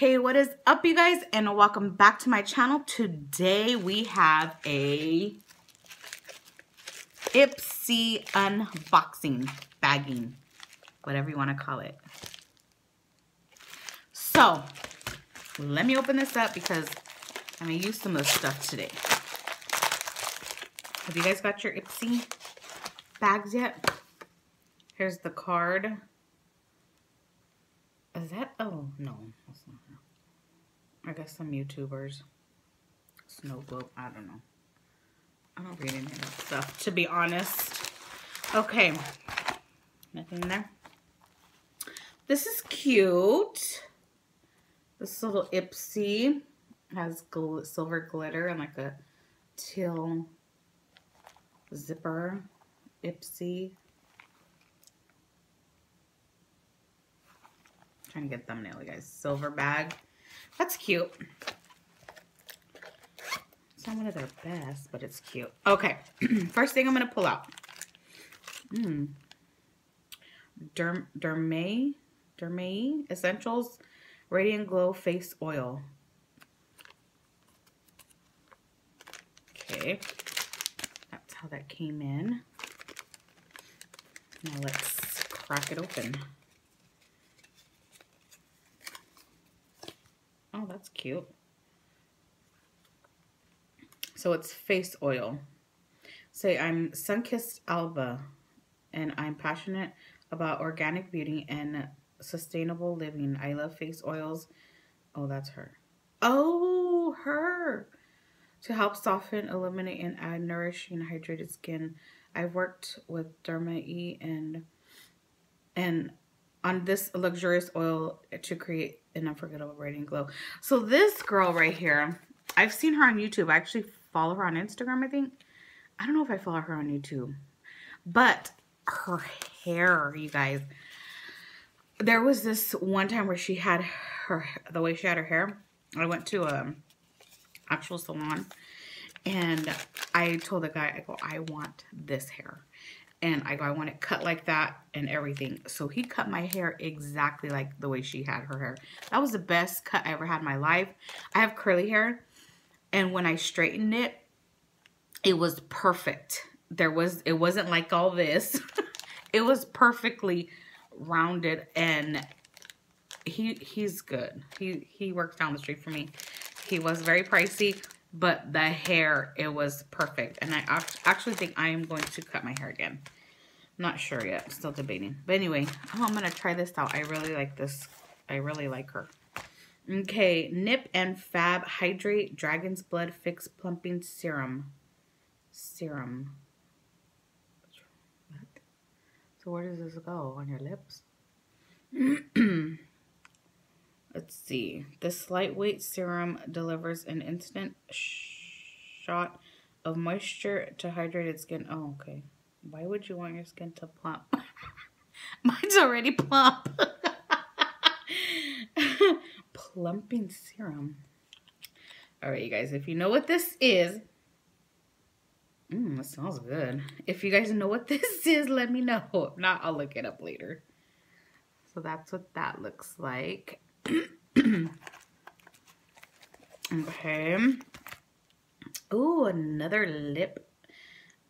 Hey, what is up you guys and welcome back to my channel. Today we have a Ipsy unboxing, bagging, whatever you want to call it. So, let me open this up because I'm going to use some of the stuff today. Have you guys got your Ipsy bags yet? Here's the card. Is that? Oh, no. That's not her. I guess some YouTubers. Snow globe. I don't know. I don't read any of that stuff, to be honest. Okay. Nothing there. This is cute. This little Ipsy has gl silver glitter and like a teal zipper. Ipsy. Trying to get thumbnail, you guys. Silver bag. That's cute. It's not one of their best, but it's cute. Okay. First thing I'm going to pull out. Hmm. Derm Dermay, Dermay Essentials Radiant Glow Face Oil. Okay. That's how that came in. Now let's crack it open. That's cute. So it's face oil. Say, I'm Sunkissed Alba, and I'm passionate about organic beauty and sustainable living. I love face oils. Oh, that's her. Oh, her. To help soften, eliminate, and add nourishing, hydrated skin. I've worked with Derma E and and on this luxurious oil to create an unforgettable radiant glow. So this girl right here, I've seen her on YouTube. I actually follow her on Instagram, I think. I don't know if I follow her on YouTube. But her hair, you guys. There was this one time where she had her, the way she had her hair. I went to a actual salon and I told the guy, I go, I want this hair and I go, I want it cut like that and everything. So he cut my hair exactly like the way she had her hair. That was the best cut I ever had in my life. I have curly hair, and when I straightened it, it was perfect. There was, it wasn't like all this. it was perfectly rounded, and he he's good. He he works down the street for me. He was very pricey, but the hair, it was perfect. And I actually think I am going to cut my hair again. Not sure yet. Still debating. But anyway, oh, I'm going to try this out. I really like this. I really like her. Okay, Nip and Fab Hydrate Dragon's Blood Fix Plumping Serum. Serum. What? So where does this go? On your lips? Let's see. This lightweight serum delivers an instant shot of moisture to hydrated skin. Oh, okay. Why would you want your skin to plump? Mine's already plump. Plumping serum. All right, you guys, if you know what this is, mmm, it smells good. If you guys know what this is, let me know. If not, I'll look it up later. So that's what that looks like. okay. Ooh, another lip.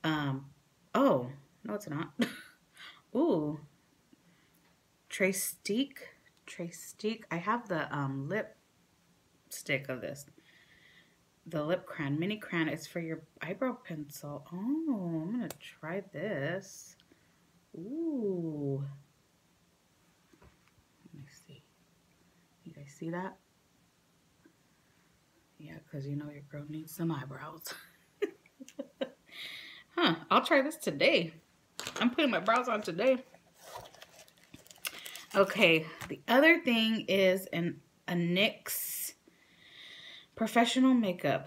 Um, oh, no, it's not. Ooh. Trestique. Trestique. I have the um, lip stick of this. The lip crayon. Mini crayon. It's for your eyebrow pencil. Oh, I'm going to try this. Ooh. See that? Yeah, because you know your girl needs some eyebrows. huh, I'll try this today. I'm putting my brows on today. Okay, the other thing is an a NYX professional makeup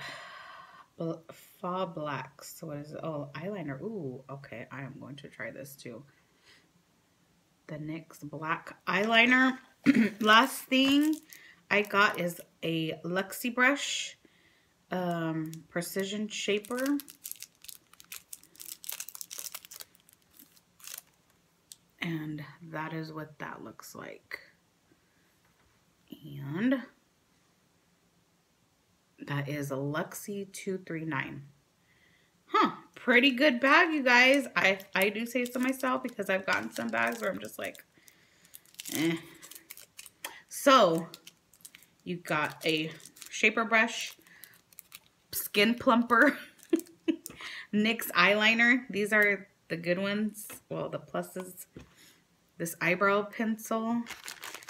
Fa Black. So what is it? Oh, eyeliner. Ooh, okay. I am going to try this too. The NYX black eyeliner. Last thing I got is a Luxie brush um, precision shaper. And that is what that looks like. And that is a Luxie 239. Huh, pretty good bag, you guys. I, I do say so myself because I've gotten some bags where I'm just like, eh. So, you got a shaper brush, skin plumper, NYX eyeliner. These are the good ones. Well, the pluses. This eyebrow pencil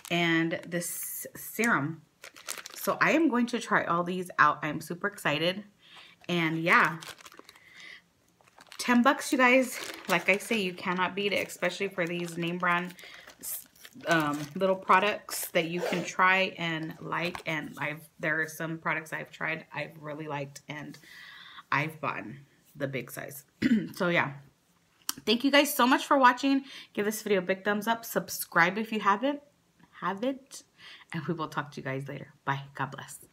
and this serum. So I am going to try all these out. I'm super excited. And yeah, 10 bucks, you guys. Like I say, you cannot beat it, especially for these name brand um, little products that you can try and like. And I've there are some products I've tried I've really liked and I've bought the big size. so yeah. Thank you guys so much for watching. Give this video a big thumbs up. Subscribe if you haven't. Haven't. And we will talk to you guys later. Bye. God bless.